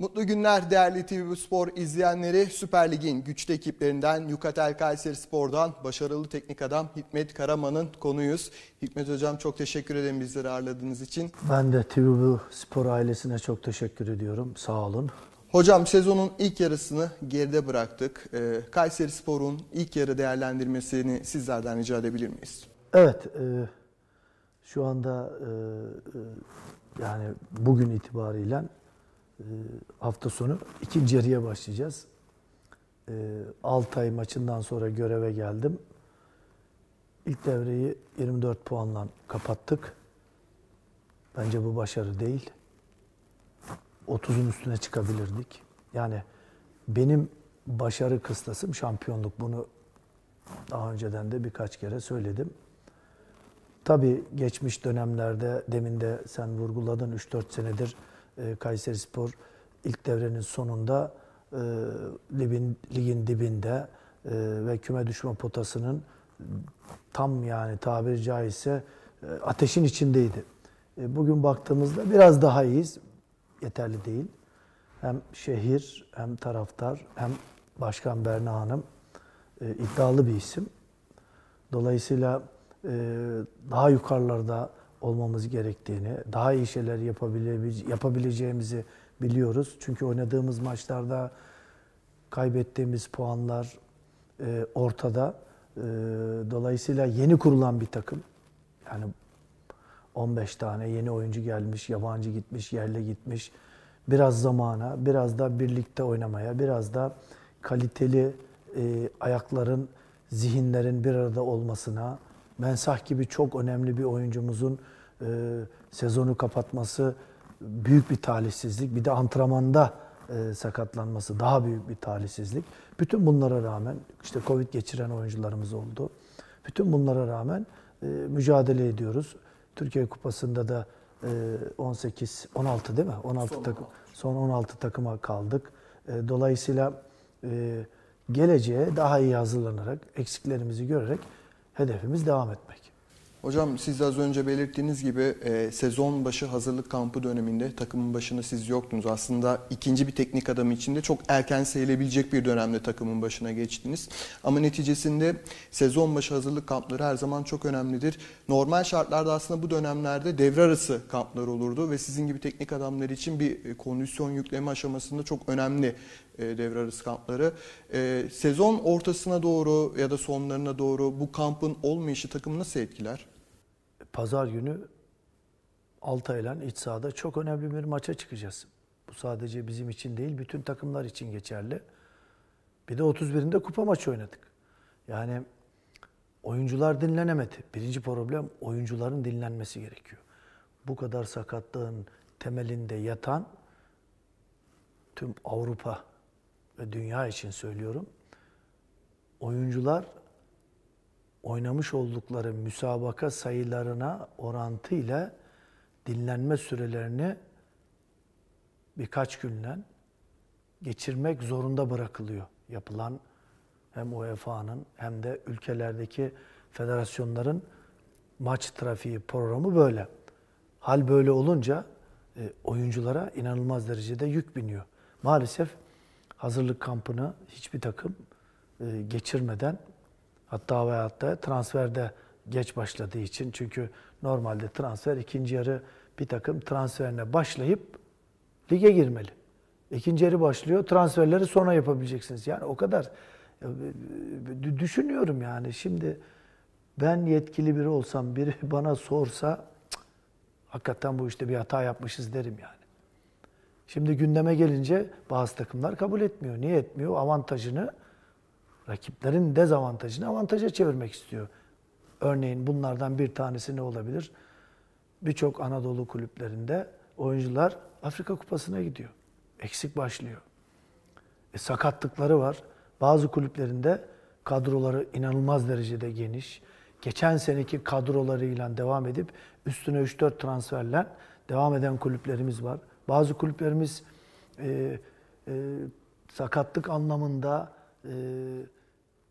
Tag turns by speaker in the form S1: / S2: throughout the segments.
S1: Mutlu günler değerli TV Spor izleyenleri. Süper Lig'in güçlü ekiplerinden Yukatel Kayseri Spor'dan başarılı teknik adam Hikmet Karaman'ın konuyuz. Hikmet Hocam çok teşekkür ederim bizleri ağırladığınız için.
S2: Ben de TV Spor ailesine çok teşekkür ediyorum. Sağ olun.
S1: Hocam sezonun ilk yarısını geride bıraktık. Ee, Kayseri Spor'un ilk yarı değerlendirmesini sizlerden rica edebilir miyiz?
S2: Evet, e, şu anda e, e, yani bugün itibariyle hafta sonu ikinci yarıya başlayacağız. E, Altay maçından sonra göreve geldim. İlk devreyi 24 puanla kapattık. Bence bu başarı değil. 30'un üstüne çıkabilirdik. Yani benim başarı kıstasım şampiyonluk. Bunu daha önceden de birkaç kere söyledim. Tabii geçmiş dönemlerde demin de sen vurguladın 3-4 senedir e, Kayseri Spor ilk devrenin sonunda e, ligin, ligin dibinde e, ve küme düşme potasının tam yani tabiri caizse e, ateşin içindeydi. E, bugün baktığımızda biraz daha iyiyiz. Yeterli değil. Hem şehir hem taraftar hem Başkan Berna Hanım e, iddialı bir isim. Dolayısıyla e, daha yukarılarda olmamız gerektiğini, daha iyi şeyler yapabile- yapabileceğimizi biliyoruz. Çünkü oynadığımız maçlarda kaybettiğimiz puanlar e, ortada. E, dolayısıyla yeni kurulan bir takım. Yani 15 tane yeni oyuncu gelmiş, yabancı gitmiş, yerle gitmiş. Biraz zamana, biraz da birlikte oynamaya, biraz da kaliteli e, ayakların, zihinlerin bir arada olmasına, Mensah gibi çok önemli bir oyuncumuzun e, sezonu kapatması büyük bir talihsizlik. Bir de antrenmanda e, sakatlanması daha büyük bir talihsizlik. Bütün bunlara rağmen işte Covid geçiren oyuncularımız oldu. Bütün bunlara rağmen e, mücadele ediyoruz. Türkiye Kupası'nda da e, 18 16 değil mi? 16
S1: Son
S2: takım son 16 takıma kaldık. E, dolayısıyla e, geleceğe daha iyi hazırlanarak, eksiklerimizi görerek hedefimiz devam etmek.
S1: Hocam siz az önce belirttiğiniz gibi e, sezon başı hazırlık kampı döneminde takımın başında siz yoktunuz. Aslında ikinci bir teknik adam için de çok erken sayılabilecek bir dönemde takımın başına geçtiniz. Ama neticesinde sezon başı hazırlık kampları her zaman çok önemlidir. Normal şartlarda aslında bu dönemlerde devre arası kamplar olurdu ve sizin gibi teknik adamlar için bir e, kondisyon yükleme aşamasında çok önemli devre arası kampları. E, sezon ortasına doğru ya da sonlarına doğru bu kampın olmayışı takımı nasıl etkiler?
S2: Pazar günü Altay'la iç sahada çok önemli bir maça çıkacağız. Bu sadece bizim için değil, bütün takımlar için geçerli. Bir de 31'inde kupa maçı oynadık. Yani oyuncular dinlenemedi. Birinci problem oyuncuların dinlenmesi gerekiyor. Bu kadar sakatlığın temelinde yatan tüm Avrupa ve dünya için söylüyorum. Oyuncular oynamış oldukları müsabaka sayılarına orantıyla dinlenme sürelerini birkaç günden geçirmek zorunda bırakılıyor. Yapılan hem UEFA'nın hem de ülkelerdeki federasyonların maç trafiği programı böyle. Hal böyle olunca e, oyunculara inanılmaz derecede yük biniyor. Maalesef hazırlık kampını hiçbir takım e, geçirmeden hatta ve hatta transferde geç başladığı için çünkü normalde transfer ikinci yarı bir takım transferine başlayıp lige girmeli. İkinci yarı başlıyor. Transferleri sonra yapabileceksiniz. Yani o kadar e, düşünüyorum yani. Şimdi ben yetkili biri olsam biri bana sorsa cık, hakikaten bu işte bir hata yapmışız derim yani. Şimdi gündeme gelince bazı takımlar kabul etmiyor. Niye etmiyor? Avantajını, rakiplerin dezavantajını avantaja çevirmek istiyor. Örneğin bunlardan bir tanesi ne olabilir? Birçok Anadolu kulüplerinde oyuncular Afrika Kupası'na gidiyor. Eksik başlıyor. E, sakatlıkları var. Bazı kulüplerinde kadroları inanılmaz derecede geniş. Geçen seneki kadrolarıyla devam edip üstüne 3-4 transferle devam eden kulüplerimiz var. Bazı kulüplerimiz e, e, sakatlık anlamında e,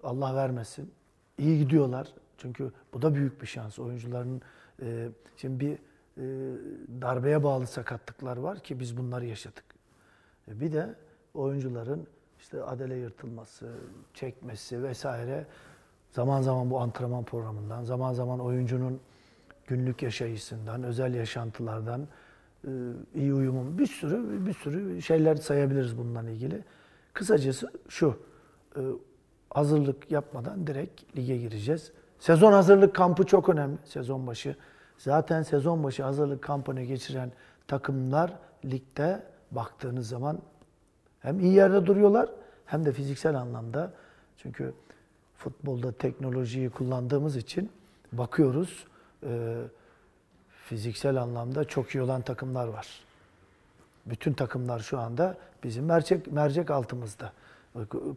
S2: Allah vermesin iyi gidiyorlar. Çünkü bu da büyük bir şans. Oyuncuların e, şimdi bir e, darbeye bağlı sakatlıklar var ki biz bunları yaşadık. E, Bir de oyuncuların işte adele yırtılması, çekmesi vesaire zaman zaman bu antrenman programından, zaman zaman oyuncunun günlük yaşayışından, özel yaşantılardan, iyi uyumun bir sürü bir sürü şeyler sayabiliriz bununla ilgili. Kısacası şu. e, Hazırlık yapmadan direkt lige gireceğiz. Sezon hazırlık kampı çok önemli sezon başı. Zaten sezon başı hazırlık kampını geçiren takımlar ligde baktığınız zaman hem iyi yerde duruyorlar hem de fiziksel anlamda. Çünkü futbolda teknolojiyi kullandığımız için bakıyoruz e, fiziksel anlamda çok iyi olan takımlar var. Bütün takımlar şu anda bizim mercek mercek altımızda.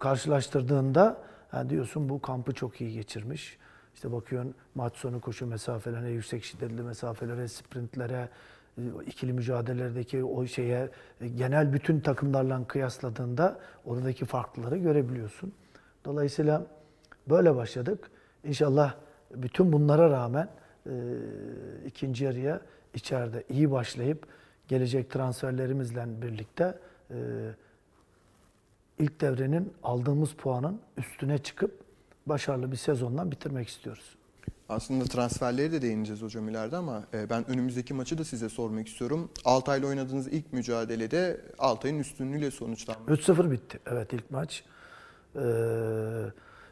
S2: Karşılaştırdığında ha diyorsun bu kampı çok iyi geçirmiş. İşte bakıyorsun maç sonu koşu mesafelerine, yüksek şiddetli mesafelere, sprintlere, ikili mücadelelerdeki o şeye genel bütün takımlarla kıyasladığında oradaki farklıları görebiliyorsun. Dolayısıyla böyle başladık. İnşallah bütün bunlara rağmen e, ikinci yarıya içeride iyi başlayıp gelecek transferlerimizle birlikte e, ilk devrenin aldığımız puanın üstüne çıkıp başarılı bir sezondan bitirmek istiyoruz.
S1: Aslında transferleri de değineceğiz hocam ileride ama e, ben önümüzdeki maçı da size sormak istiyorum. Altay'la oynadığınız ilk mücadelede Altay'ın üstünlüğüyle sonuçlandı.
S2: 3-0 bitti. Evet ilk maç. Ee,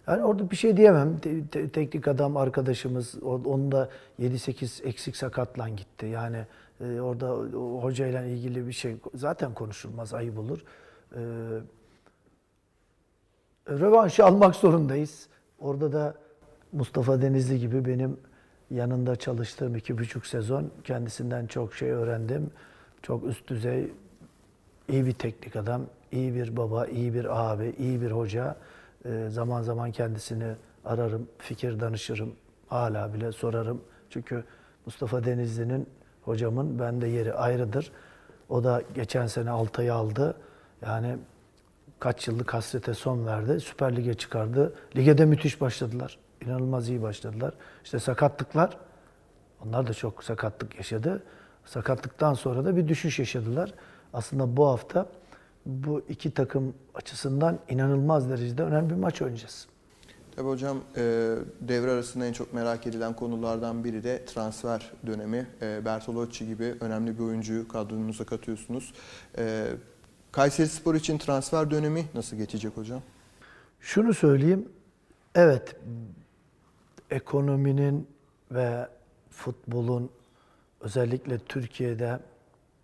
S2: yani orada bir şey diyemem. Te- te- teknik adam arkadaşımız, onun da 7-8 eksik sakatlan gitti. Yani e, orada hocayla ilgili bir şey zaten konuşulmaz, ayıp olur. Rövanşı almak zorundayız. Orada da Mustafa Denizli gibi benim yanında çalıştığım iki buçuk sezon kendisinden çok şey öğrendim. Çok üst düzey iyi bir teknik adam, iyi bir baba, iyi bir abi, iyi bir hoca. Ee, zaman zaman kendisini ararım, fikir danışırım. Hala bile sorarım. Çünkü Mustafa Denizli'nin hocamın bende yeri ayrıdır. O da geçen sene Altay'ı aldı. Yani kaç yıllık hasrete son verdi. Süper Lig'e çıkardı. Lige de müthiş başladılar. İnanılmaz iyi başladılar. İşte sakatlıklar, onlar da çok sakatlık yaşadı. Sakatlıktan sonra da bir düşüş yaşadılar. Aslında bu hafta bu iki takım açısından inanılmaz derecede önemli bir maç oynayacağız.
S1: Tabii hocam e, devre arasında en çok merak edilen konulardan biri de transfer dönemi. E, Bertolocci gibi önemli bir oyuncuyu kadronuza katıyorsunuz. E, Kayseri Spor için transfer dönemi nasıl geçecek hocam?
S2: Şunu söyleyeyim. Evet, ekonominin ve futbolun özellikle Türkiye'de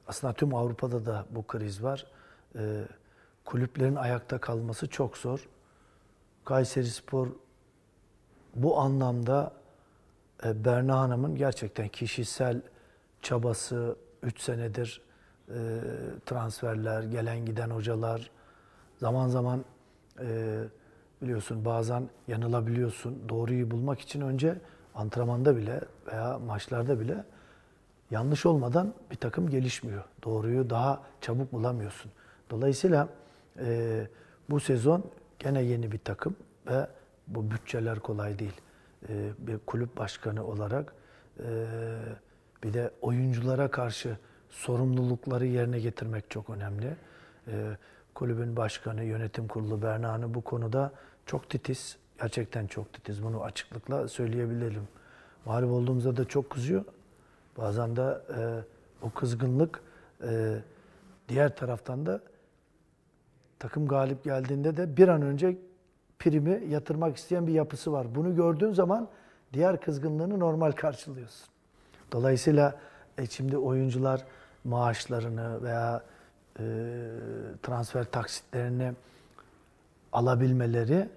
S2: aslında tüm Avrupa'da da bu kriz var. Ee, kulüplerin ayakta kalması çok zor. Kayseri Spor bu anlamda e, Berna Hanım'ın gerçekten kişisel çabası 3 senedir e, transferler, gelen giden hocalar, zaman zaman e, biliyorsun bazen yanılabiliyorsun. Doğruyu bulmak için önce antrenmanda bile veya maçlarda bile yanlış olmadan bir takım gelişmiyor. Doğruyu daha çabuk bulamıyorsun. Dolayısıyla e, bu sezon gene yeni bir takım ve bu bütçeler kolay değil. E, bir kulüp başkanı olarak e, bir de oyunculara karşı sorumlulukları yerine getirmek çok önemli. E, kulübün başkanı, yönetim kurulu Berna Hanım bu konuda çok titiz. Gerçekten çok titiz. Bunu açıklıkla söyleyebilirim. Mağlup olduğumuzda da çok kızıyor. Bazen de e, o kızgınlık e, diğer taraftan da takım galip geldiğinde de bir an önce primi yatırmak isteyen bir yapısı var. Bunu gördüğün zaman diğer kızgınlığını normal karşılıyorsun. Dolayısıyla e, şimdi oyuncular maaşlarını veya e, transfer taksitlerini alabilmeleri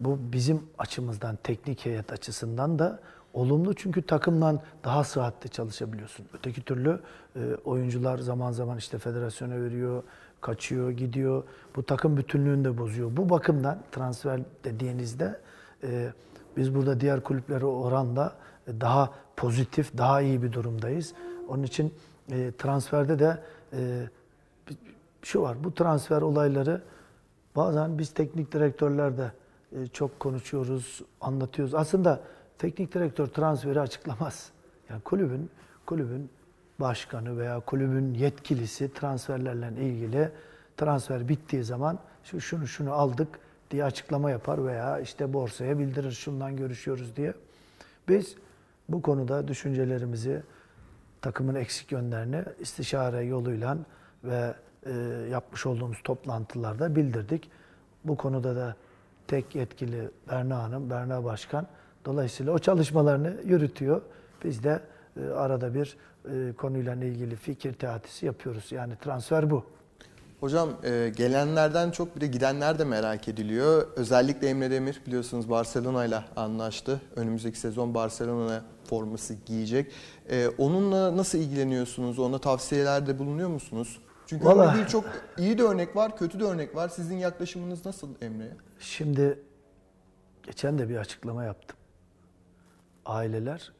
S2: bu bizim açımızdan, teknik heyet açısından da olumlu. Çünkü takımla daha sıhhatli çalışabiliyorsun. Öteki türlü e, oyuncular zaman zaman işte federasyona veriyor, kaçıyor, gidiyor. Bu takım bütünlüğünü de bozuyor. Bu bakımdan transfer dediğinizde e, biz burada diğer kulüplere oranla daha pozitif, daha iyi bir durumdayız. Onun için e, transferde de e, şu var, bu transfer olayları bazen biz teknik direktörler de e, çok konuşuyoruz, anlatıyoruz. Aslında teknik direktör transferi açıklamaz. Yani kulübün kulübün başkanı veya kulübün yetkilisi transferlerle ilgili transfer bittiği zaman şu şunu şunu aldık diye açıklama yapar veya işte borsaya bildirir şundan görüşüyoruz diye. Biz bu konuda düşüncelerimizi takımın eksik yönlerini istişare yoluyla ve e, yapmış olduğumuz toplantılarda bildirdik. Bu konuda da tek yetkili Berna Hanım, Berna Başkan. Dolayısıyla o çalışmalarını yürütüyor. Biz de e, arada bir e, konuyla ilgili fikir teatisi yapıyoruz. Yani transfer bu.
S1: Hocam e, gelenlerden çok bir de gidenler de merak ediliyor. Özellikle Emre Demir biliyorsunuz Barcelona ile anlaştı. Önümüzdeki sezon Barcelona forması giyecek. E, onunla nasıl ilgileniyorsunuz? Ona tavsiyelerde bulunuyor musunuz? Çünkü
S2: Vallahi-
S1: önünde birçok iyi de örnek var, kötü de örnek var. Sizin yaklaşımınız nasıl Emre'ye?
S2: Şimdi geçen de bir açıklama yaptım. Aileler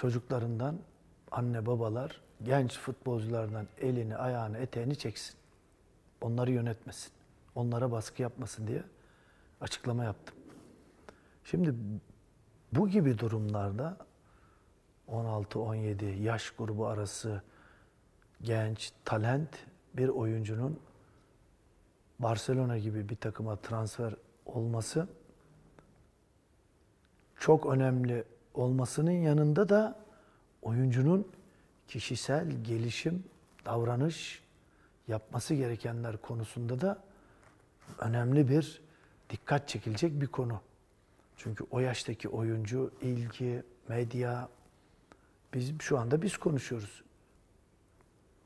S2: çocuklarından anne babalar genç futbolculardan elini, ayağını, eteğini çeksin. Onları yönetmesin. Onlara baskı yapmasın diye açıklama yaptım. Şimdi bu gibi durumlarda 16-17 yaş grubu arası genç, talent bir oyuncunun Barcelona gibi bir takıma transfer olması çok önemli olmasının yanında da oyuncunun kişisel gelişim, davranış yapması gerekenler konusunda da önemli bir dikkat çekilecek bir konu. Çünkü o yaştaki oyuncu, ilgi, medya, biz şu anda biz konuşuyoruz.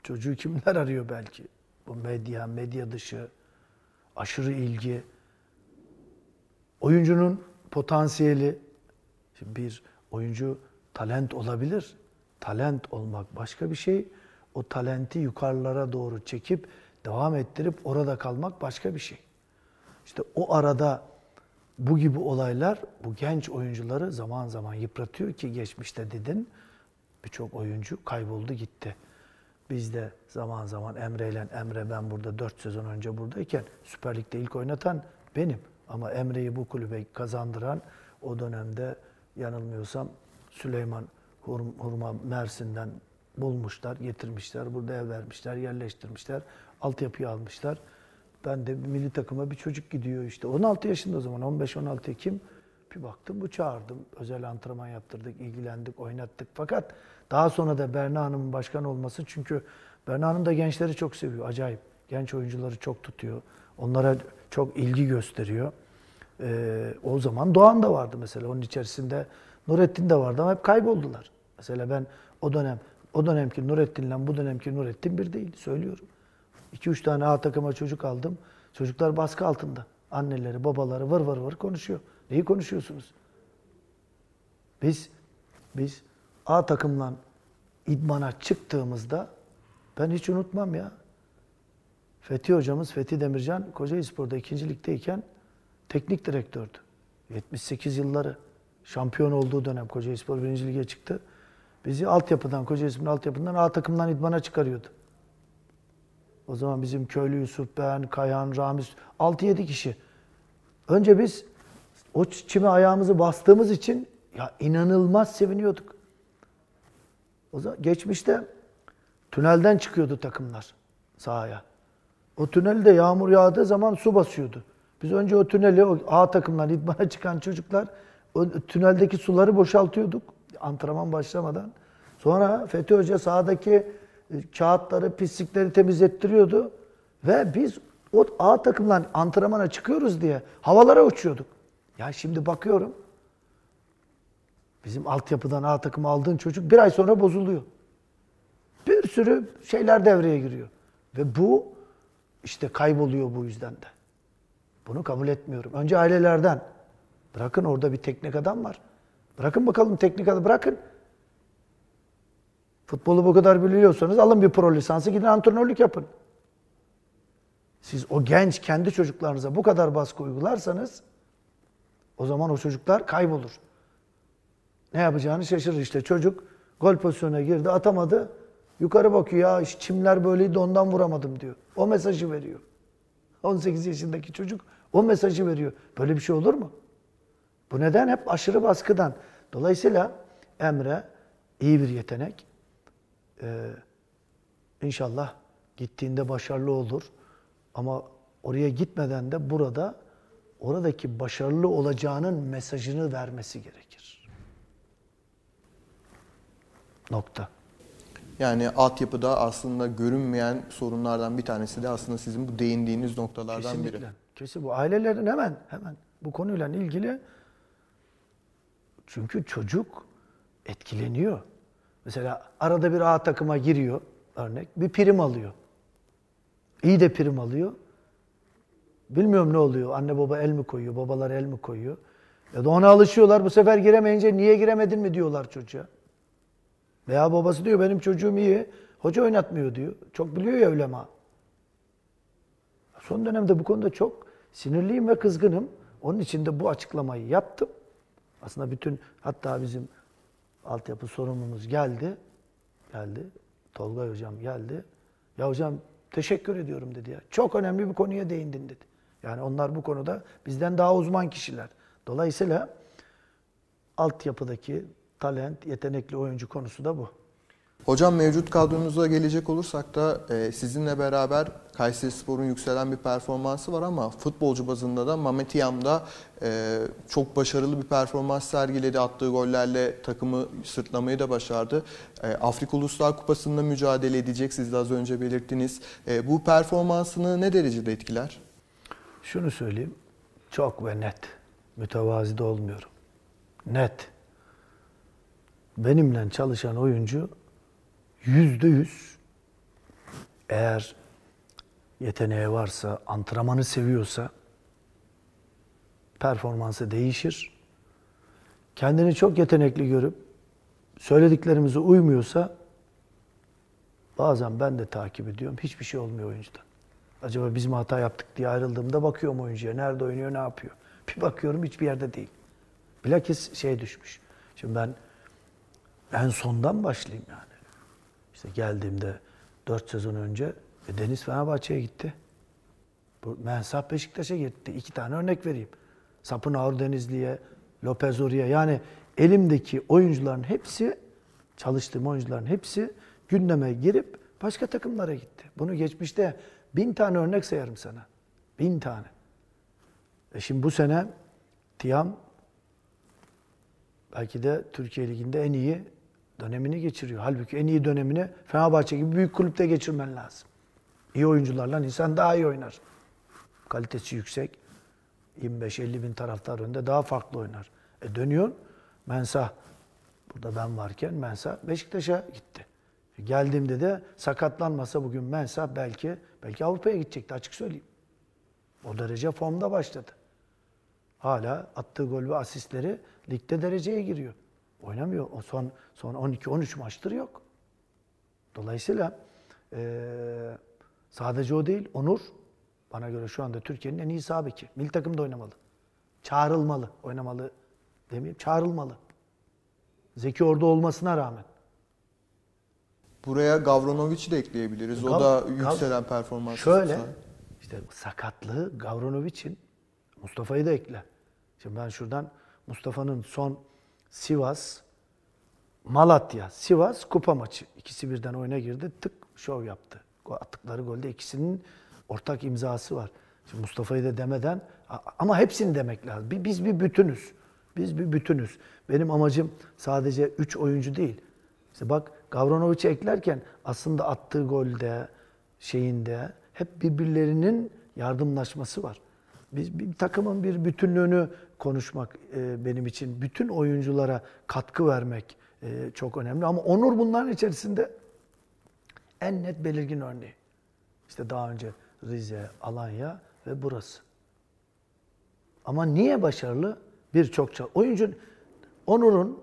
S2: Çocuğu kimler arıyor belki? Bu medya, medya dışı, aşırı ilgi, oyuncunun potansiyeli. Şimdi bir oyuncu talent olabilir. Talent olmak başka bir şey. O talenti yukarılara doğru çekip devam ettirip orada kalmak başka bir şey. İşte o arada bu gibi olaylar bu genç oyuncuları zaman zaman yıpratıyor ki geçmişte dedin birçok oyuncu kayboldu gitti. Biz de zaman zaman Emre ile Emre ben burada 4 sezon önce buradayken Süper Lig'de ilk oynatan benim. Ama Emre'yi bu kulübe kazandıran o dönemde yanılmıyorsam Süleyman Hurm- Hurma Mersin'den bulmuşlar, getirmişler. Burada ev vermişler, yerleştirmişler. Altyapıyı almışlar. Ben de milli takıma bir çocuk gidiyor işte. 16 yaşında o zaman 15-16 kim? Bir baktım bu çağırdım. Özel antrenman yaptırdık, ilgilendik, oynattık. Fakat daha sonra da Berna Hanım'ın başkan olması çünkü Berna Hanım da gençleri çok seviyor. Acayip. Genç oyuncuları çok tutuyor. Onlara çok ilgi gösteriyor. Ee, o zaman Doğan da vardı mesela. Onun içerisinde Nurettin de vardı ama hep kayboldular. Mesela ben o dönem o dönemki Nurettin'le bu dönemki Nurettin bir değil. Söylüyorum. 2-3 tane A takıma çocuk aldım. Çocuklar baskı altında. Anneleri, babaları vır vır vır konuşuyor. Neyi konuşuyorsunuz? Biz biz A takımla idmana çıktığımızda ben hiç unutmam ya. Fethi hocamız Fethi Demircan Kocaelispor'da ikinci ligdeyken teknik direktördü. 78 yılları şampiyon olduğu dönem Kocaelispor birinci lige çıktı. Bizi altyapıdan, Kocaelispor'un altyapından A takımdan idmana çıkarıyordu. O zaman bizim köylü Yusuf, ben, Kayhan, Ramiz 6-7 kişi. Önce biz o çime ayağımızı bastığımız için ya inanılmaz seviniyorduk. O zaman geçmişte tünelden çıkıyordu takımlar sahaya. O tünelde yağmur yağdığı zaman su basıyordu. Biz önce o tüneli, o A takımdan idmana çıkan çocuklar o tüneldeki suları boşaltıyorduk antrenman başlamadan. Sonra Fethi Hoca sahadaki e, kağıtları, pislikleri temizlettiriyordu. Ve biz o A takımdan antrenmana çıkıyoruz diye havalara uçuyorduk. Ya şimdi bakıyorum, bizim altyapıdan A takımı aldığın çocuk bir ay sonra bozuluyor. Bir sürü şeyler devreye giriyor. Ve bu işte kayboluyor bu yüzden de. Bunu kabul etmiyorum. Önce ailelerden. Bırakın orada bir teknik adam var. Bırakın bakalım teknik adam bırakın. Futbolu bu kadar biliyorsanız alın bir pro lisansı gidin antrenörlük yapın. Siz o genç kendi çocuklarınıza bu kadar baskı uygularsanız o zaman o çocuklar kaybolur. Ne yapacağını şaşırır işte çocuk gol pozisyonuna girdi atamadı. Yukarı bakıyor ya çimler böyleydi ondan vuramadım diyor. O mesajı veriyor. 18 yaşındaki çocuk o mesajı veriyor. Böyle bir şey olur mu? Bu neden? Hep aşırı baskıdan. Dolayısıyla Emre iyi bir yetenek. Ee, inşallah Gittiğinde başarılı olur. Ama oraya gitmeden de burada oradaki başarılı olacağının mesajını vermesi gerekir. Nokta.
S1: Yani altyapıda aslında görünmeyen sorunlardan bir tanesi de aslında sizin bu değindiğiniz noktalardan
S2: Kesinlikle.
S1: biri.
S2: Kesin bu ailelerin hemen hemen bu konuyla ilgili çünkü çocuk etkileniyor. Mesela arada bir A takıma giriyor örnek bir prim alıyor. İyi de prim alıyor. Bilmiyorum ne oluyor. Anne baba el mi koyuyor, babalar el mi koyuyor? Ya da ona alışıyorlar. Bu sefer giremeyince niye giremedin mi diyorlar çocuğa. Veya babası diyor benim çocuğum iyi. Hoca oynatmıyor diyor. Çok biliyor ya ulema. Son dönemde bu konuda çok sinirliyim ve kızgınım. Onun için de bu açıklamayı yaptım. Aslında bütün hatta bizim altyapı sorumlumuz geldi. Geldi. Tolga hocam geldi. Ya hocam teşekkür ediyorum dedi ya. Çok önemli bir konuya değindin dedi. Yani onlar bu konuda bizden daha uzman kişiler. Dolayısıyla altyapıdaki talent, yetenekli oyuncu konusu da bu.
S1: Hocam mevcut kadronuza gelecek olursak da e, sizinle beraber Kayseri Spor'un yükselen bir performansı var ama futbolcu bazında da Mehmet İyam'da e, çok başarılı bir performans sergiledi. Attığı gollerle takımı sırtlamayı da başardı. E, Afrika Uluslar Kupası'nda mücadele edecek. Siz de az önce belirttiniz. E, bu performansını ne derecede etkiler?
S2: Şunu söyleyeyim. Çok ve net. Mütevazi de olmuyorum. Net. Benimle çalışan oyuncu yüzde yüz eğer yeteneği varsa, antrenmanı seviyorsa performansı değişir. Kendini çok yetenekli görüp söylediklerimize uymuyorsa bazen ben de takip ediyorum. Hiçbir şey olmuyor oyuncudan. Acaba biz mi hata yaptık diye ayrıldığımda bakıyorum oyuncuya. Nerede oynuyor, ne yapıyor? Bir bakıyorum hiçbir yerde değil. Bilakis şey düşmüş. Şimdi ben en sondan başlayayım yani. İşte geldiğimde 4 sezon önce e, Deniz Fenerbahçe'ye gitti. Bu Mensah Beşiktaş'a gitti. İki tane örnek vereyim. Sapın Ağır Denizli'ye, Lopez oraya. Yani elimdeki oyuncuların hepsi, çalıştığım oyuncuların hepsi gündeme girip başka takımlara gitti. Bunu geçmişte bin tane örnek sayarım sana. Bin tane. E şimdi bu sene Tiam belki de Türkiye Ligi'nde en iyi dönemini geçiriyor. Halbuki en iyi dönemini Fenerbahçe gibi büyük kulüpte geçirmen lazım. İyi oyuncularla insan daha iyi oynar. Kalitesi yüksek. 25-50 bin taraftar önünde daha farklı oynar. E dönüyorsun. Mensah, burada ben varken Mensah Beşiktaş'a gitti. E geldiğimde de sakatlanmasa bugün Mensah belki belki Avrupa'ya gidecekti açık söyleyeyim. O derece formda başladı. Hala attığı gol ve asistleri ligde dereceye giriyor. Oynamıyor. O son son 12-13 maçtır yok. Dolayısıyla eee, sadece o değil, Onur bana göre şu anda Türkiye'nin en iyi sağ beki. Milli takımda oynamalı. Çağrılmalı. Oynamalı demeyeyim, çağrılmalı. Zeki orada olmasına rağmen.
S1: Buraya Gavronovic'i de ekleyebiliriz. O
S2: Gav-
S1: da
S2: Gav-
S1: yükselen performans.
S2: Şöyle, işte sakatlığı Gavronovic'in Mustafa'yı da ekle. Şimdi ben şuradan Mustafa'nın son Sivas, Malatya, Sivas kupa maçı. İkisi birden oyuna girdi. Tık şov yaptı. Attıkları golde ikisinin ortak imzası var. Şimdi Mustafa'yı da demeden ama hepsini demek lazım. Bi- Biz bir bütünüz. Biz bir bütünüz. Benim amacım sadece 3 oyuncu değil. İşte bak Gavronovic'i eklerken aslında attığı golde, şeyinde hep birbirlerinin yardımlaşması var. Biz bir takımın bir bütünlüğünü konuşmak e, benim için, bütün oyunculara katkı vermek e, çok önemli. Ama Onur bunların içerisinde en net belirgin örneği. İşte daha önce Rize, Alanya ve burası. Ama niye başarılı? Birçok ça- oyuncu Onur'un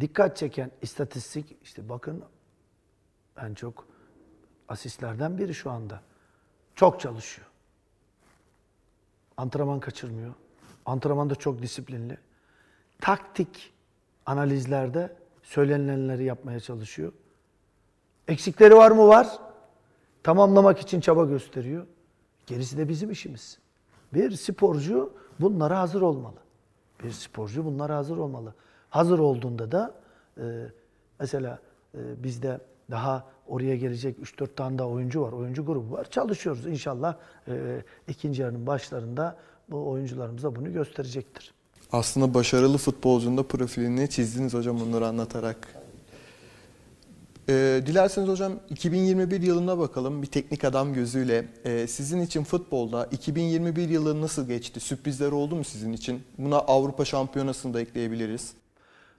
S2: dikkat çeken istatistik işte bakın en çok asistlerden biri şu anda. Çok çalışıyor. Antrenman kaçırmıyor. Antrenmanda çok disiplinli. Taktik analizlerde söylenilenleri yapmaya çalışıyor. Eksikleri var mı? Var. Tamamlamak için çaba gösteriyor. Gerisi de bizim işimiz. Bir sporcu bunlara hazır olmalı. Bir sporcu bunlara hazır olmalı. Hazır olduğunda da e, mesela e, bizde daha oraya gelecek 3-4 tane daha oyuncu var. Oyuncu grubu var. Çalışıyoruz. İnşallah e, ikinci yarının başlarında bu oyuncularımız da bunu gösterecektir.
S1: Aslında başarılı futbolcunun da profilini çizdiniz hocam bunları anlatarak. Ee, dilerseniz hocam 2021 yılına bakalım bir teknik adam gözüyle. Ee, sizin için futbolda 2021 yılı nasıl geçti? Sürprizler oldu mu sizin için? Buna Avrupa Şampiyonası'nı da ekleyebiliriz.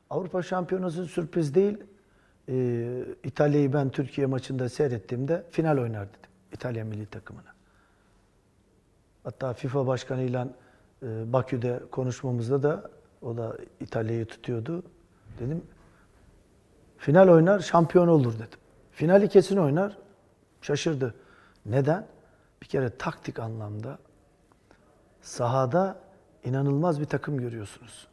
S2: Avrupa Şampiyonası sürpriz değil. Ee, İtalya'yı ben Türkiye maçında seyrettiğimde final oynar dedim. İtalya milli takımına. Hatta FIFA başkanıyla e, Bakü'de konuşmamızda da o da İtalya'yı tutuyordu. Dedim final oynar şampiyon olur dedim. Finali kesin oynar. Şaşırdı. Neden? Bir kere taktik anlamda sahada inanılmaz bir takım görüyorsunuz.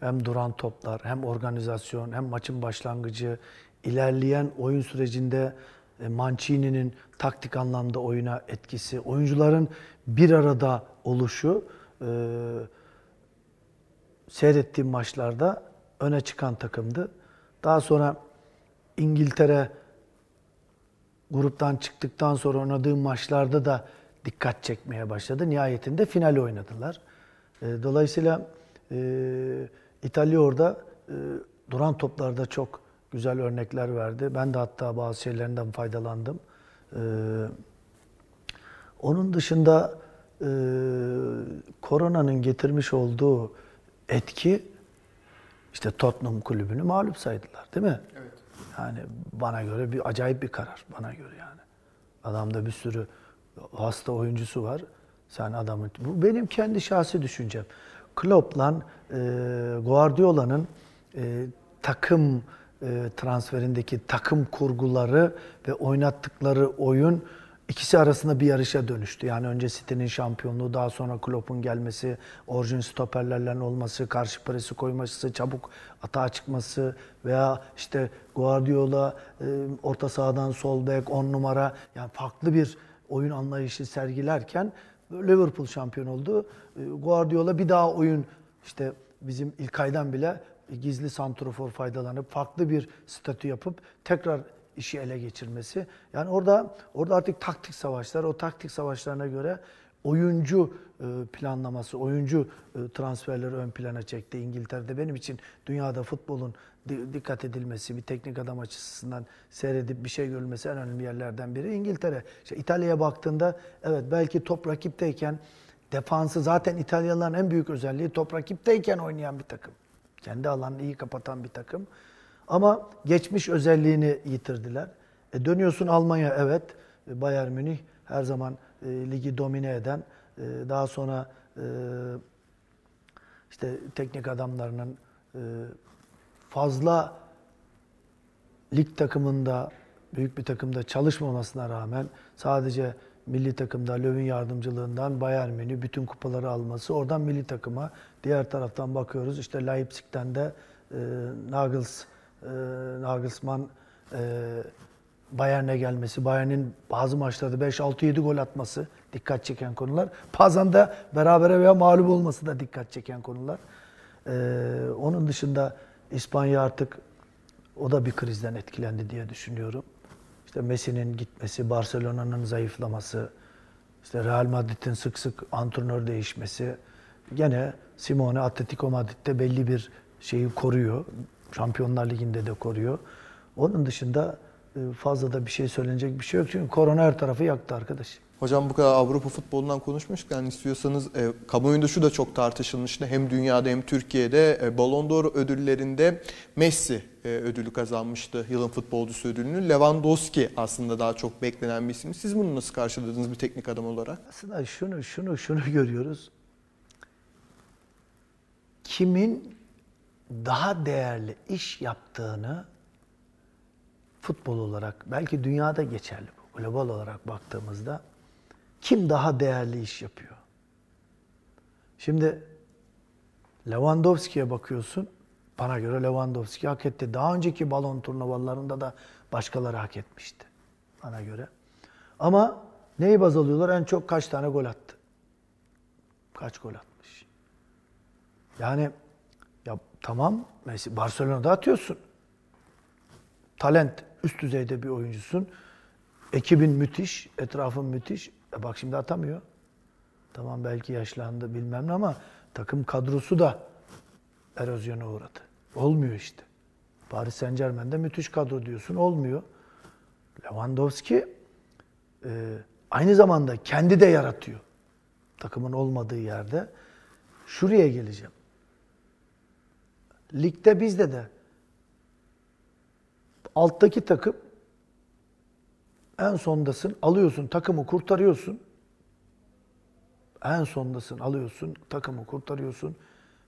S2: Hem duran toplar, hem organizasyon, hem maçın başlangıcı, ilerleyen oyun sürecinde e, Mancini'nin taktik anlamda oyuna etkisi, oyuncuların bir arada oluşu e, seyrettiğim maçlarda öne çıkan takımdı. Daha sonra İngiltere gruptan çıktıktan sonra oynadığım maçlarda da dikkat çekmeye başladı. Nihayetinde final oynadılar. E, Dolayısıyla e, İtalya orada e, duran toplarda çok güzel örnekler verdi. Ben de hatta bazı şeylerinden faydalandım. E, Onun dışında e, koronanın getirmiş olduğu etki işte Tottenham kulübünü mağlup saydılar değil mi? Evet. Yani bana göre bir acayip bir karar bana göre yani. Adamda bir sürü hasta oyuncusu var. Sen adamın bu benim kendi şahsi düşüncem. Klopp'la e, Guardiola'nın e, takım e, transferindeki takım kurguları ve oynattıkları oyun ikisi arasında bir yarışa dönüştü. Yani önce City'nin şampiyonluğu, daha sonra Klopp'un gelmesi, orijin stoperlerle olması, karşı presi koyması, çabuk atağa çıkması veya işte Guardiola e, orta sahadan sol bek, 10 numara yani farklı bir oyun anlayışı sergilerken Liverpool şampiyon oldu. E, Guardiola bir daha oyun işte bizim ilk aydan bile gizli santrofor faydalanıp farklı bir statü yapıp tekrar işi ele geçirmesi. Yani orada orada artık taktik savaşlar, o taktik savaşlarına göre oyuncu e, planlaması, oyuncu e, transferleri ön plana çekti İngiltere'de. Benim için dünyada futbolun dikkat edilmesi, bir teknik adam açısından seyredip bir şey görülmesi en önemli yerlerden biri İngiltere. İşte İtalya'ya baktığında evet belki top rakipteyken defansı zaten İtalyalıların en büyük özelliği top rakipteyken oynayan bir takım. Kendi alanını iyi kapatan bir takım. Ama geçmiş özelliğini yitirdiler. E dönüyorsun Almanya evet. E, Bayern Münih her zaman e, ligi domine eden, e, daha sonra e, işte teknik adamlarının e, fazla lig takımında, büyük bir takımda çalışmamasına rağmen sadece milli takımda Löw'ün yardımcılığından Bayern Münih bütün kupaları alması, oradan milli takıma diğer taraftan bakıyoruz. İşte Leipzig'ten de e, Nagels e, Nagelsmann e, Bayern'e gelmesi, Bayern'in bazı maçlarda 5-6-7 gol atması dikkat çeken konular. Bazen de berabere veya mağlup olması da dikkat çeken konular. Ee, onun dışında İspanya artık o da bir krizden etkilendi diye düşünüyorum. İşte Messi'nin gitmesi, Barcelona'nın zayıflaması, işte Real Madrid'in sık sık antrenör değişmesi. Gene Simone Atletico Madrid'de belli bir şeyi koruyor. Şampiyonlar Ligi'nde de koruyor. Onun dışında fazla da bir şey söylenecek bir şey yok. Çünkü korona her tarafı yaktı arkadaş.
S1: Hocam bu kadar Avrupa futbolundan konuşmuşken istiyorsanız e, kamuoyunda şu da çok tartışılmıştı. Hem dünyada hem Türkiye'de e, Ballon d'Or ödüllerinde Messi e, ödülü kazanmıştı. Yılın futbolcusu ödülünü. Lewandowski aslında daha çok beklenen bir isim. Siz bunu nasıl karşıladınız bir teknik adam olarak?
S2: Aslında şunu şunu şunu görüyoruz. Kimin daha değerli iş yaptığını futbol olarak belki dünyada geçerli bu. Global olarak baktığımızda kim daha değerli iş yapıyor? Şimdi Lewandowski'ye bakıyorsun. Bana göre Lewandowski hak etti. Daha önceki balon turnuvalarında da başkaları hak etmişti. Bana göre. Ama neyi baz alıyorlar? En çok kaç tane gol attı? Kaç gol atmış? Yani ya tamam Messi Barcelona'da atıyorsun. Talent üst düzeyde bir oyuncusun. Ekibin müthiş, etrafın müthiş. E bak şimdi atamıyor. Tamam belki yaşlandı bilmem ne ama takım kadrosu da erozyona uğradı. Olmuyor işte. Paris Saint Germain'de müthiş kadro diyorsun. Olmuyor. Lewandowski e, aynı zamanda kendi de yaratıyor. Takımın olmadığı yerde. Şuraya geleceğim. Ligde bizde de alttaki takım en sondasın, alıyorsun, takımı kurtarıyorsun. En sondasın, alıyorsun, takımı kurtarıyorsun.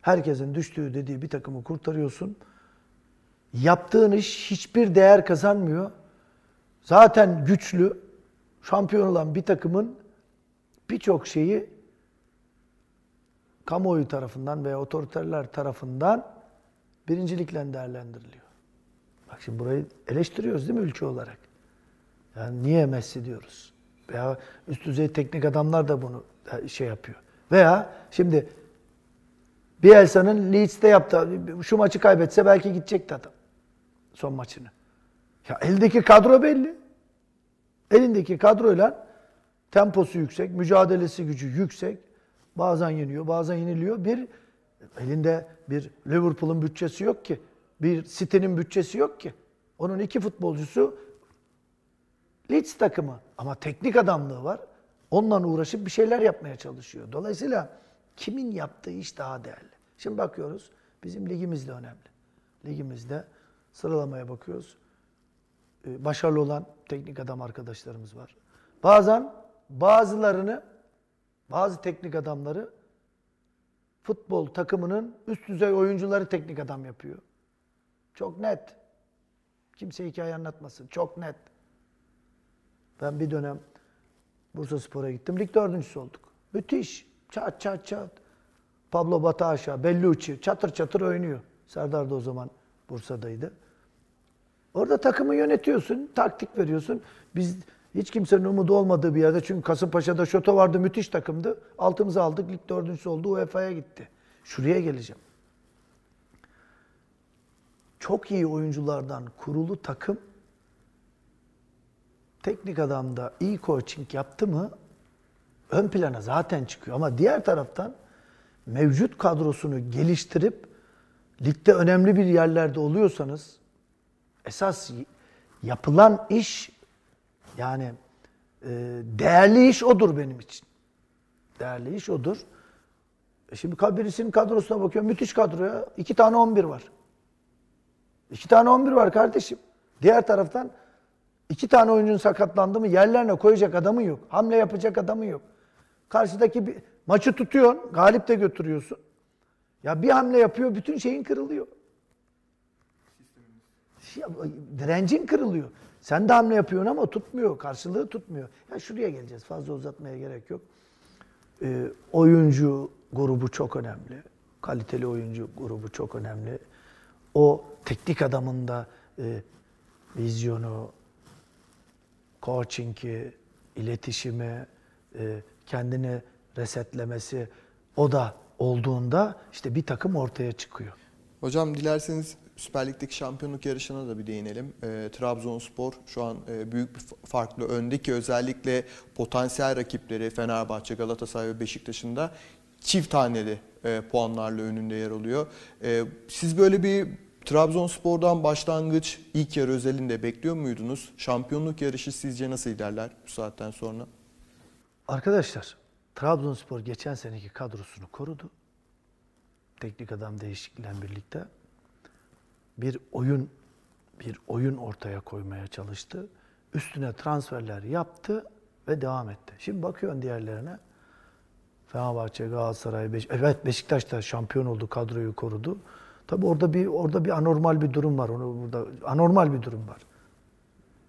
S2: Herkesin düştüğü dediği bir takımı kurtarıyorsun. Yaptığın iş hiçbir değer kazanmıyor. Zaten güçlü, şampiyon olan bir takımın birçok şeyi kamuoyu tarafından veya otoriterler tarafından birincilikle değerlendiriliyor. Bak şimdi burayı eleştiriyoruz değil mi ülke olarak? Yani niye Messi diyoruz? Veya üst düzey teknik adamlar da bunu şey yapıyor. Veya şimdi Bielsa'nın Leeds'te yaptığı şu maçı kaybetse belki gidecekti adam. Son maçını. Ya eldeki kadro belli. Elindeki kadroyla temposu yüksek, mücadelesi gücü yüksek. Bazen yeniyor, bazen yeniliyor. Bir elinde bir Liverpool'un bütçesi yok ki. Bir City'nin bütçesi yok ki. Onun iki futbolcusu Leeds takımı ama teknik adamlığı var. Onunla uğraşıp bir şeyler yapmaya çalışıyor. Dolayısıyla kimin yaptığı iş daha değerli. Şimdi bakıyoruz. Bizim ligimiz de önemli. Ligimizde sıralamaya bakıyoruz. Ee, başarılı olan teknik adam arkadaşlarımız var. Bazen bazılarını bazı teknik adamları futbol takımının üst düzey oyuncuları teknik adam yapıyor. Çok net. Kimse hikaye anlatmasın. Çok net. Ben bir dönem Bursa Spor'a gittim. Lig dördüncüsü olduk. Müthiş. Çat çat çat. Pablo Bataşa, Bellucci çatır çatır oynuyor. Serdar da o zaman Bursa'daydı. Orada takımı yönetiyorsun, taktik veriyorsun. Biz hiç kimsenin umudu olmadığı bir yerde çünkü Kasımpaşa'da Şoto vardı, müthiş takımdı. Altımızı aldık, lig dördüncüsü oldu, UEFA'ya gitti. Şuraya geleceğim. Çok iyi oyunculardan kurulu takım teknik adamda iyi coaching yaptı mı ön plana zaten çıkıyor. Ama diğer taraftan mevcut kadrosunu geliştirip ligde önemli bir yerlerde oluyorsanız esas yapılan iş yani e, değerli iş odur benim için. Değerli iş odur. E şimdi birisinin kadrosuna bakıyorum. Müthiş kadroya. iki tane 11 var. İki tane 11 var kardeşim. Diğer taraftan iki tane oyuncunun sakatlandı mı yerlerine koyacak adamı yok. Hamle yapacak adamı yok. Karşıdaki bir maçı tutuyorsun, galip de götürüyorsun. Ya bir hamle yapıyor, bütün şeyin kırılıyor. Direncin kırılıyor. Sen de hamle yapıyorsun ama tutmuyor, karşılığı tutmuyor. Ya şuraya geleceğiz, fazla uzatmaya gerek yok. Ee, oyuncu grubu çok önemli. Kaliteli oyuncu grubu çok önemli. O teknik adamın da e, vizyonu, coaching'i, iletişimi, e, kendini resetlemesi o da olduğunda işte bir takım ortaya çıkıyor.
S1: Hocam dilerseniz Süper Lig'deki şampiyonluk yarışına da bir değinelim. E, Trabzonspor şu an e, büyük bir farklı önde özellikle potansiyel rakipleri Fenerbahçe, Galatasaray ve Beşiktaş'ın da çift taneli e, puanlarla önünde yer alıyor. E, siz böyle bir Trabzonspor'dan başlangıç ilk yarı özelinde bekliyor muydunuz? Şampiyonluk yarışı sizce nasıl ilerler bu saatten sonra?
S2: Arkadaşlar Trabzonspor geçen seneki kadrosunu korudu. Teknik adam değişikliğiyle birlikte bir oyun bir oyun ortaya koymaya çalıştı. Üstüne transferler yaptı ve devam etti. Şimdi bakıyorsun diğerlerine. Fenerbahçe, Galatasaray, Beş evet Beşiktaş da şampiyon oldu, kadroyu korudu. Tabi orada bir orada bir anormal bir durum var. Onu burada anormal bir durum var.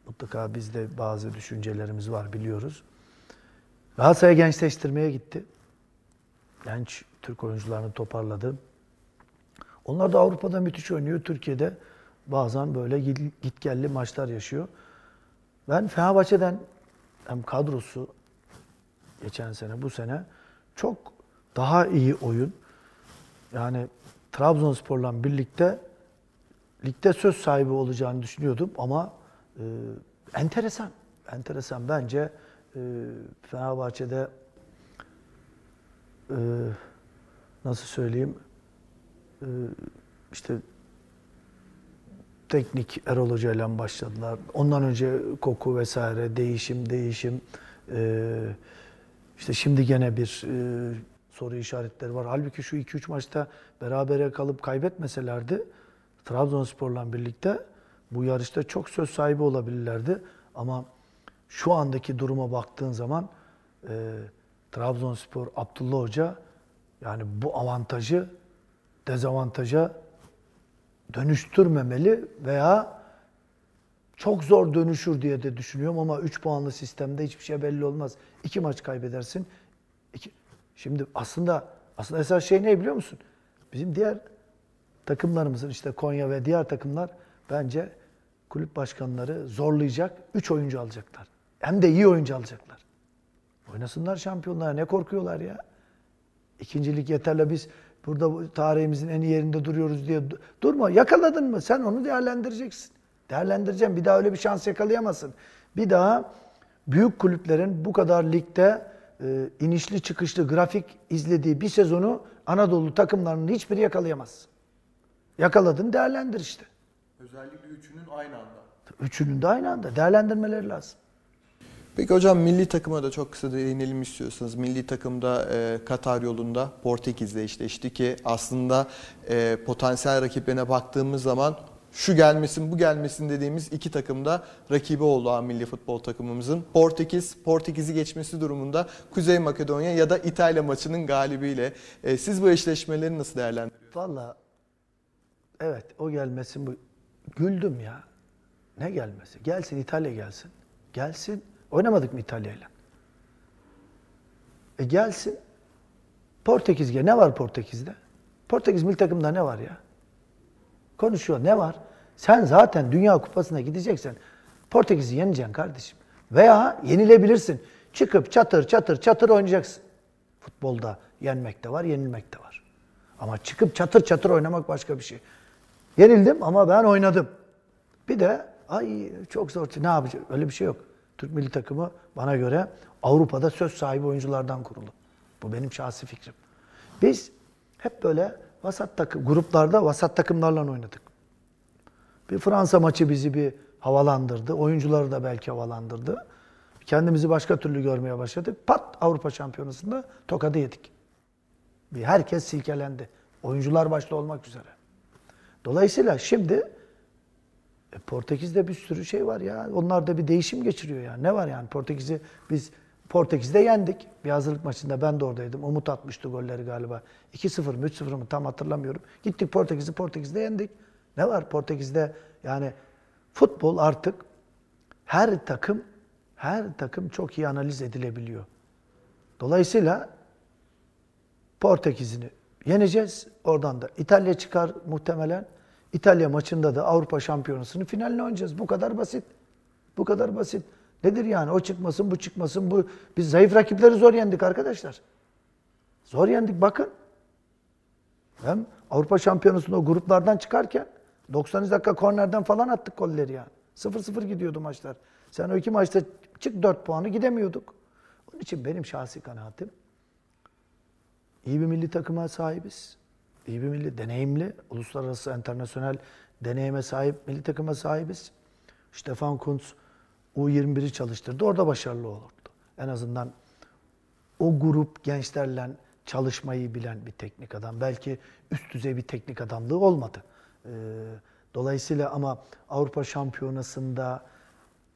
S2: Mutlaka bizde bazı düşüncelerimiz var biliyoruz. Galatasaray gençleştirmeye gitti. Genç Türk oyuncularını toparladı. Onlar da Avrupa'da müthiş oynuyor. Türkiye'de bazen böyle gitgelli maçlar yaşıyor. Ben Fenerbahçe'den hem kadrosu geçen sene bu sene çok daha iyi oyun. Yani Trabzonspor'la birlikte ligde söz sahibi olacağını düşünüyordum ama e, enteresan. Enteresan. Bence e, Fenerbahçe'de e, nasıl söyleyeyim e, işte teknik Erol Hoca ile başladılar. Ondan önce koku vesaire, değişim, değişim. Ee, işte şimdi gene bir e, soru işaretleri var. Halbuki şu 2-3 maçta berabere kalıp kaybetmeselerdi Trabzonspor'la birlikte bu yarışta çok söz sahibi olabilirlerdi. Ama şu andaki duruma baktığın zaman e, Trabzonspor, Abdullah Hoca yani bu avantajı dezavantaja dönüştürmemeli veya çok zor dönüşür diye de düşünüyorum ama 3 puanlı sistemde hiçbir şey belli olmaz. 2 maç kaybedersin. Şimdi aslında aslında esas şey ne biliyor musun? Bizim diğer takımlarımızın işte Konya ve diğer takımlar bence kulüp başkanları zorlayacak 3 oyuncu alacaklar. Hem de iyi oyuncu alacaklar. Oynasınlar şampiyonlar. Ne korkuyorlar ya? İkincilik yeterli biz burada bu tarihimizin en iyi yerinde duruyoruz diye du- durma. Yakaladın mı? Sen onu değerlendireceksin. Değerlendireceğim. Bir daha öyle bir şans yakalayamazsın. Bir daha büyük kulüplerin bu kadar ligde e, inişli çıkışlı grafik izlediği bir sezonu Anadolu takımlarının hiçbiri yakalayamaz. Yakaladın değerlendir işte.
S1: Özellikle üçünün aynı anda.
S2: Üçünün de aynı anda değerlendirmeleri lazım.
S1: Peki hocam milli takıma da çok kısa değinelim istiyorsanız. Milli takımda e, Katar yolunda Portekiz'le eşleşti ki aslında e, potansiyel rakiplerine baktığımız zaman şu gelmesin bu gelmesin dediğimiz iki takımda rakibi oldu A milli futbol takımımızın. Portekiz, Portekiz'i geçmesi durumunda Kuzey Makedonya ya da İtalya maçının galibiyle. E, siz bu eşleşmeleri nasıl değerlendiriyorsunuz?
S2: Valla evet o gelmesin bu. Güldüm ya. Ne gelmesi? Gelsin İtalya gelsin. Gelsin. Oynamadık mı İtalya'yla? E gelsin. Portekiz gel. Ne var Portekiz'de? Portekiz milli takımda ne var ya? Konuşuyor. Ne var? Sen zaten Dünya Kupası'na gideceksen Portekiz'i yeneceksin kardeşim. Veya yenilebilirsin. Çıkıp çatır çatır çatır oynayacaksın. Futbolda yenmek de var, yenilmek de var. Ama çıkıp çatır çatır oynamak başka bir şey. Yenildim ama ben oynadım. Bir de ay çok zor. Ne yapacağım? Öyle bir şey yok. Türk milli takımı bana göre Avrupa'da söz sahibi oyunculardan kurulu. Bu benim şahsi fikrim. Biz hep böyle vasat takım, gruplarda vasat takımlarla oynadık. Bir Fransa maçı bizi bir havalandırdı. Oyuncuları da belki havalandırdı. Kendimizi başka türlü görmeye başladık. Pat Avrupa Şampiyonası'nda tokadı yedik. Bir herkes silkelendi. Oyuncular başta olmak üzere. Dolayısıyla şimdi e, Portekiz'de bir sürü şey var ya. Onlar da bir değişim geçiriyor yani. Ne var yani Portekiz'i biz Portekiz'de yendik. Bir hazırlık maçında ben de oradaydım. Umut atmıştı golleri galiba. 2-0 mı 3-0 mı tam hatırlamıyorum. Gittik Portekiz'i Portekiz'de yendik. Ne var Portekiz'de yani futbol artık her takım her takım çok iyi analiz edilebiliyor. Dolayısıyla Portekiz'ini yeneceğiz. Oradan da İtalya çıkar muhtemelen. İtalya maçında da Avrupa Şampiyonası'nın finaline oynayacağız. Bu kadar basit. Bu kadar basit. Nedir yani? O çıkmasın, bu çıkmasın, bu biz zayıf rakipleri zor yendik arkadaşlar. Zor yendik bakın. Hem Avrupa Şampiyonası'nda gruplardan çıkarken 90 dakika kornerden falan attık golleri yani. 0-0 gidiyordu maçlar. Sen o iki maçta çık 4 puanı gidemiyorduk. Onun için benim şahsi kanaatim iyi bir milli takıma sahibiz. İyi bir milli, deneyimli, uluslararası, internasyonel deneyime sahip milli takıma sahibiz. Stefan Kuntz U21'i çalıştırdı. Orada başarılı olurdu. En azından o grup gençlerle çalışmayı bilen bir teknik adam. Belki üst düzey bir teknik adamlığı olmadı. Ee, Dolayısıyla ama Avrupa Şampiyonası'nda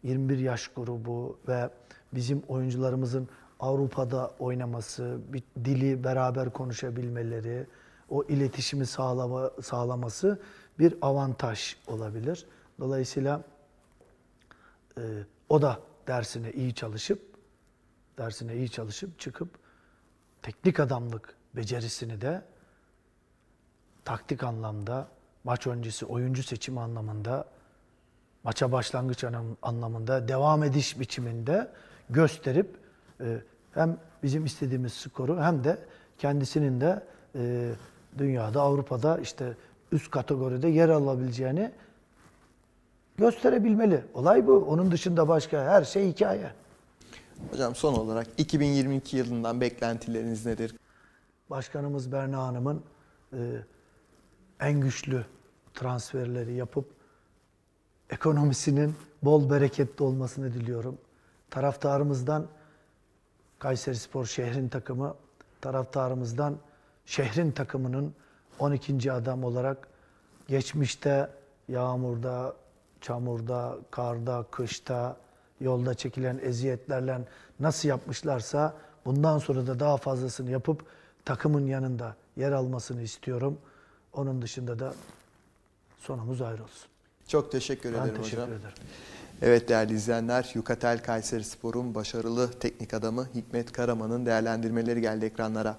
S2: 21 yaş grubu ve bizim oyuncularımızın Avrupa'da oynaması, bir dili beraber konuşabilmeleri, o iletişimi sağlama, sağlaması bir avantaj olabilir. Dolayısıyla e, o da dersine iyi çalışıp dersine iyi çalışıp çıkıp teknik adamlık becerisini de taktik anlamda, maç öncesi oyuncu seçimi anlamında, maça başlangıç anlam- anlamında, devam ediş biçiminde gösterip e, hem bizim istediğimiz skoru hem de kendisinin de e, dünyada, Avrupa'da işte üst kategoride yer alabileceğini gösterebilmeli. Olay bu. Onun dışında başka her şey hikaye.
S1: Hocam son olarak 2022 yılından beklentileriniz nedir?
S2: Başkanımız Berna Hanım'ın e, en güçlü transferleri yapıp ekonomisinin bol bereketli olmasını diliyorum. Taraftarımızdan Kayseri Spor şehrin takımı, taraftarımızdan şehrin takımının 12. adam olarak geçmişte yağmurda, çamurda, karda, kışta, yolda çekilen eziyetlerle nasıl yapmışlarsa bundan sonra da daha fazlasını yapıp takımın yanında yer almasını istiyorum. Onun dışında da sonumuz ayrı olsun.
S1: Çok teşekkür
S2: Ben
S1: ederim
S2: teşekkür
S1: hocam.
S2: ederim.
S1: Evet değerli izleyenler, Yukatel Kayseri Spor'un başarılı teknik adamı Hikmet Karaman'ın değerlendirmeleri geldi ekranlara.